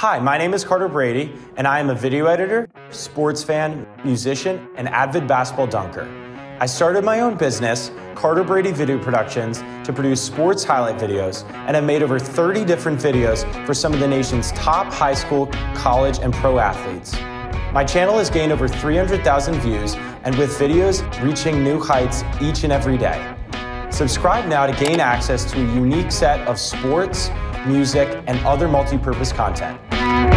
Hi, my name is Carter Brady, and I am a video editor, sports fan, musician, and avid basketball dunker. I started my own business, Carter Brady Video Productions, to produce sports highlight videos, and have made over 30 different videos for some of the nation's top high school, college, and pro athletes. My channel has gained over 300,000 views, and with videos reaching new heights each and every day. Subscribe now to gain access to a unique set of sports, music, and other multi-purpose content.